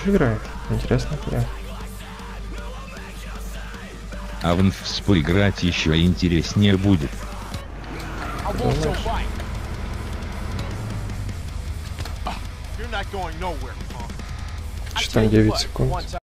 Что играет? Интересно, я. А в инфс поиграть еще интереснее будет. I Что там 9 секунд?